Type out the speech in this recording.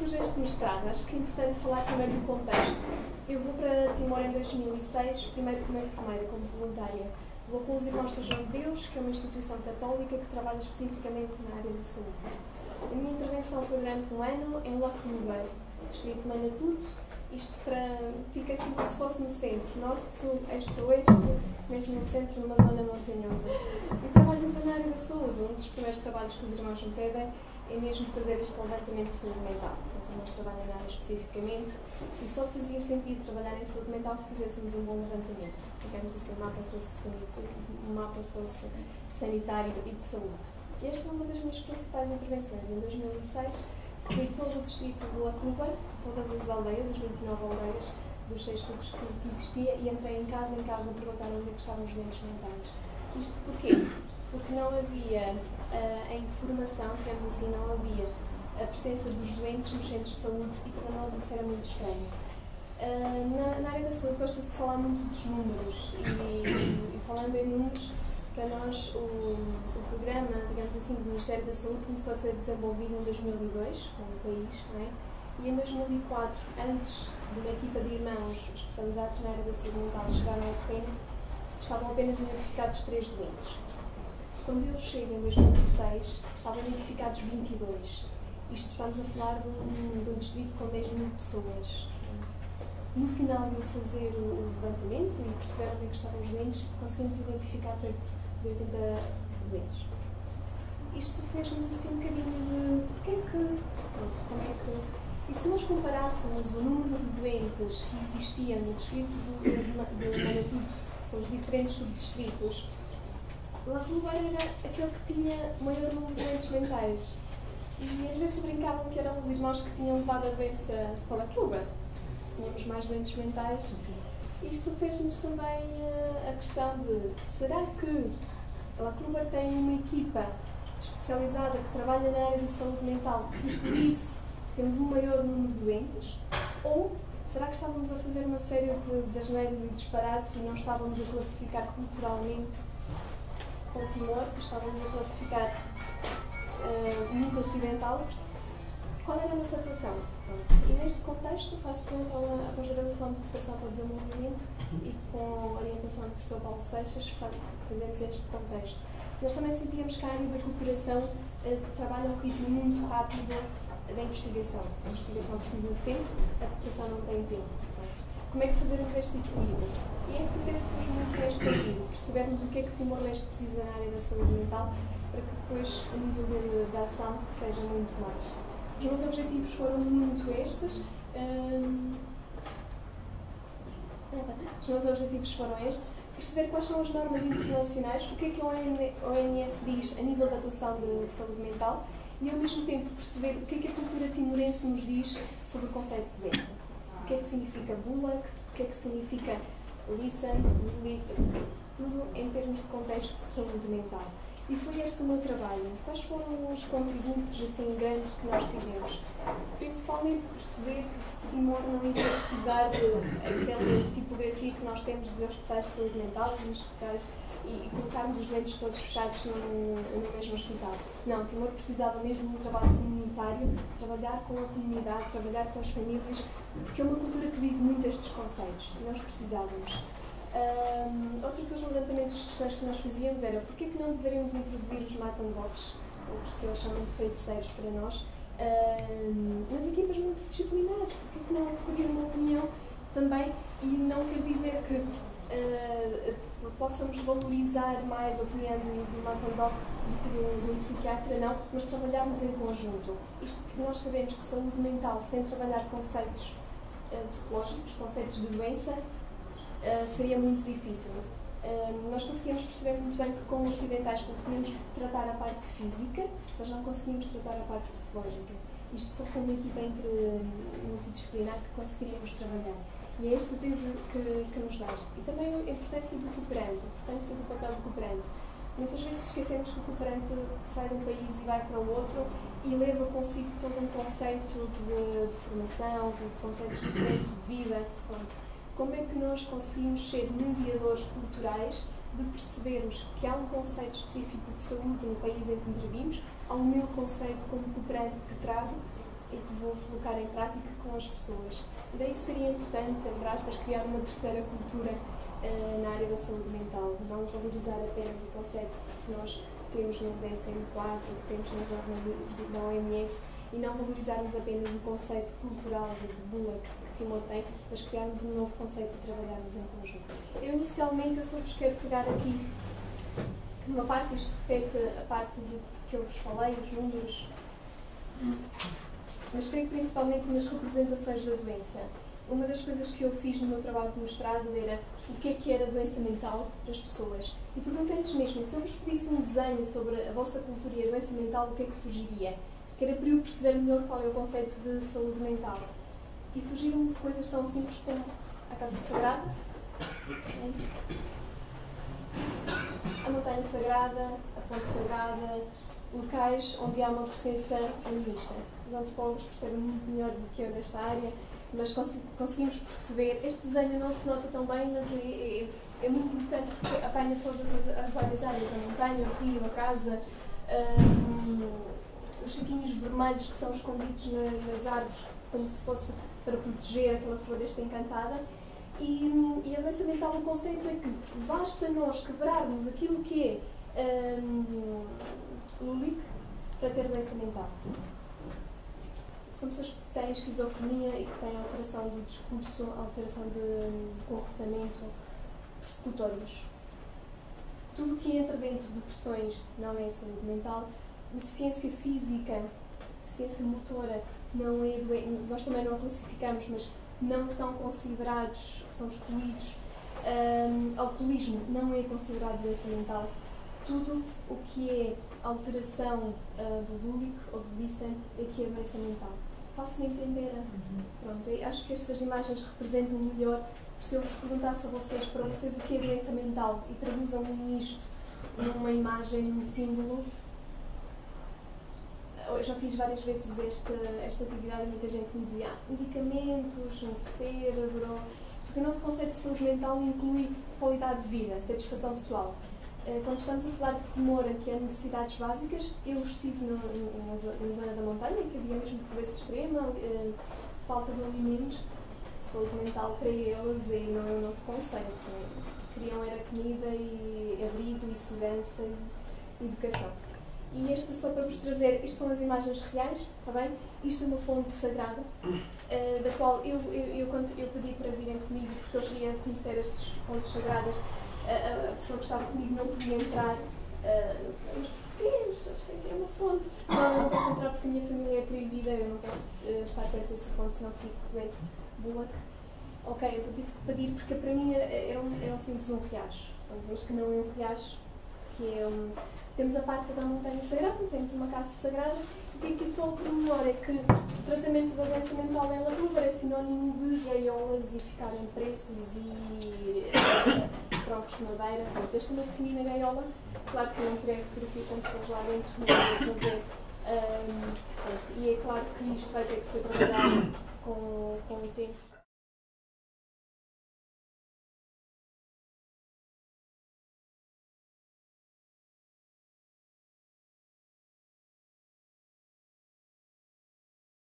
surge este mestrado? Acho que é importante falar primeiro do contexto. Eu vou para Timor em 2006, primeiro como enfermeira, como voluntária. Vou com os Irmãos São João de Deus, que é uma instituição católica que trabalha especificamente na área da saúde. A minha intervenção foi durante um ano em Loco Ribeiro, distrito Manatuto, isto para. fica assim como se fosse no centro, norte, sul, este, oeste, mesmo no centro, numa zona montanhosa. E trabalho na área da saúde. Um dos primeiros trabalhos que os irmãos me pedem é mesmo fazer este levantamento de saúde mental. Irmãos trabalham na área especificamente e só fazia sentido trabalhar em saúde mental se fizéssemos um bom levantamento. Digamos assim, um mapa, um mapa sanitário e de saúde. E esta é uma das minhas principais intervenções. Em 2006, fui todo o distrito de La Cuba, todas as aldeias, as 29 aldeias dos seis sucos que, existia, e entrei em casa em casa a perguntar onde é estavam os doentes mentais. Isto porquê? Porque não havia uh, a informação, digamos assim, não havia a presença dos doentes nos centros de saúde e para nós isso era muito estranho. Uh, na, na, área da saúde gosta-se de falar muito dos números e, e, falando em números, para nós o, o, programa, digamos assim, do Ministério da Saúde começou a ser desenvolvido em 2002, como país, não é? e em 2004, antes de uma equipa de irmãos especializados na área da saúde mental chegarem ao terreno, estavam apenas identificados três doentes. Quando eu chego em 2006, estavam identificados 22. Isto estamos a falar de um, de um distrito com 10 mil pessoas. No final de eu fazer o levantamento e perceber onde é que estavam os doentes, conseguimos identificar perto de 80 doentes. Isto fez-nos assim um bocadinho de porquê que, pronto, como é que e se nós comparássemos o número de doentes que existia no distrito de Manatuto com os diferentes subdistritos, Clubar era aquele que tinha maior número de doentes mentais. E às vezes brincavam que eram os irmãos que tinham levado a doença para La Clubar. Tínhamos mais doentes mentais. Isto fez-nos também uh, a questão de será que a La Clubar tem uma equipa especializada que trabalha na área de saúde mental e por isso temos um maior número de doentes? Ou será que estávamos a fazer uma série de asneiras e disparates e não estávamos a classificar culturalmente com Timor, que estávamos a classificar uh, muito ocidental? Qual era a nossa relação? E neste contexto faço então a pós-graduação de Cooperação para o Desenvolvimento e com a orientação do professor Paulo Seixas fazemos este contexto. Nós também sentíamos que a área da cooperação uh, trabalha um ritmo muito rápido da investigação. A investigação precisa de tempo, a cooperação não tem tempo. Como é que fazemos este equilíbrio? E este texto surge muito neste sentido, percebermos o que é que Timor-Leste precisa na área da saúde mental para que depois o nível de, de ação seja muito mais. Os meus objetivos foram muito estes. Hum, os meus objetivos foram estes. Perceber quais são as normas internacionais, o que é que a OMS diz a nível da atuação de saúde mental e ao mesmo tempo perceber o que é que a cultura timorense nos diz sobre o conceito de doença. Que é que significa bullock, o que é que significa listen, tudo em termos de contexto de saúde mental. E foi este o meu trabalho. Quais foram os contributos assim grandes que nós tivemos? Principalmente perceber que Timor não ia precisar daquela tipografia que nós temos dos hospitais de saúde mental, dos hospitais e, colocarmos os dentes todos fechados no, no mesmo hospital. Não, Timor precisava mesmo de um trabalho comunitário, trabalhar com a comunidade, trabalhar com as famílias, porque é uma cultura que vive muito estes conceitos e nós precisávamos. Um, outro dos levantamentos de questões que nós fazíamos era porquê que não deveríamos introduzir os matangotes, ou que eles chamam de feiticeiros para nós, um, nas equipas multidisciplinares, porquê que não recolher uma opinião também, e não quer dizer que uh, possamos valorizar mais a opinião do, do Matandoc do que do psiquiatra, não, mas trabalharmos em conjunto. Isto porque nós sabemos que saúde mental, sem trabalhar conceitos uh, psicológicos, conceitos de doença, uh, seria muito difícil. Uh, nós conseguimos perceber muito bem que com ocidentais conseguimos tratar a parte física, mas não conseguimos tratar a parte psicológica. Isto só com uma equipa entre multidisciplinar que conseguiríamos trabalhar. E é esta tese que, que nos dá. E também a importância do cooperante, a importância do papel do cooperante. Muitas vezes esquecemos que o cooperante sai de um país e vai para o outro e leva consigo todo um conceito de, de formação, de conceitos diferentes de vida. Pronto. Como é que nós conseguimos ser mediadores culturais de percebermos que há um conceito específico de saúde no país em que intervimos, há o meu conceito como cooperante que trago e que vou colocar em prática com as pessoas. Daí seria importante, entre aspas, criar uma terceira cultura uh, na área da saúde mental, não valorizar apenas o conceito que nós temos no DSM-4, que temos na OMS, e não valorizarmos apenas o conceito cultural de Bullock que Timor tem, mas criarmos um novo conceito e trabalharmos em conjunto. Eu, inicialmente, eu só vos quero pegar aqui numa parte, isto repete a parte do que eu vos falei, os números, mas pego principalmente nas representações da doença. Uma das coisas que eu fiz no meu trabalho de mostrado era o que é que era a doença mental das pessoas. E perguntei-lhes mesmo, se eu vos pedisse um desenho sobre a vossa cultura e a doença mental, o que é que surgiria? Que era para eu perceber melhor qual é o conceito de saúde mental. E surgiram coisas tão simples como a Casa Sagrada, a Montanha Sagrada, a Fonte Sagrada, locais onde há uma presença animista. Os antropólogos percebem muito melhor do que eu nesta área, mas conseguimos perceber. Este desenho não se nota tão bem, mas é, é, é muito importante porque apanha todas as, as, várias áreas: a montanha, o rio, a casa, um, os chiquinhos vermelhos que são escondidos na, nas árvores, como se fosse para proteger aquela floresta encantada. E, e a doença mental, o conceito é que basta nós quebrarmos aquilo que é um, para ter doença mental. São pessoas que têm esquizofrenia e que têm alteração do discurso, alteração de comportamento, persecutórios. Tudo que entra dentro de depressões não é saúde mental. Deficiência física, deficiência motora, não é doença. Nós também não a classificamos, mas não são considerados, são excluídos. Um, alcoolismo não é considerado doença mental. Tudo o que é alteração uh, do lúdico ou do Dicen é que é doença mental. Faço-me entender? Uhum. Pronto, acho que estas imagens representam melhor. Se eu vos perguntasse a vocês, para vocês, o que é doença mental e traduzam isto numa imagem, num símbolo, eu já fiz várias vezes esta, esta atividade e muita gente me dizia ah, medicamentos, um cérebro, porque o nosso conceito de saúde mental inclui qualidade de vida, satisfação pessoal. Eh, quando estamos a falar de temor é as necessidades básicas, eu estive no, na, zona da montanha, que havia mesmo pobreza extrema, uh, falta de alimentos, saúde mental para eles e não é o nosso conceito. Queriam era comida e abrigo e segurança e educação. E este só para vos trazer, isto são as imagens reais, está bem? Isto é uma fonte sagrada, uh, da qual eu, eu, eu, eu, pedi para virem comigo porque eu queria conhecer estas fontes sagradas a, a pessoa que estava comigo não podia entrar. Uh, mas porquê? É uma fonte. Não, não posso entrar porque a minha família é proibida, eu não posso uh, estar perto dessa fonte, senão fico doente. Bullock. Ok, então tive que pedir porque para mim era, era, um, era um simples um riacho. Vês que não é um riacho, que é um. Temos a parte da montanha sagrada, temos uma casa sagrada e aqui só o pormenor é que o tratamento da doença mental em Latruva é sinónimo de gaiolas e ficarem preços e trocos de madeira. Portanto, esta é uma pequenina gaiola. Claro que eu não tirei fotografia com pessoas lá dentro, mas vou fazer. Um, e é claro que isto vai ter que ser trabalhado com, com o tempo.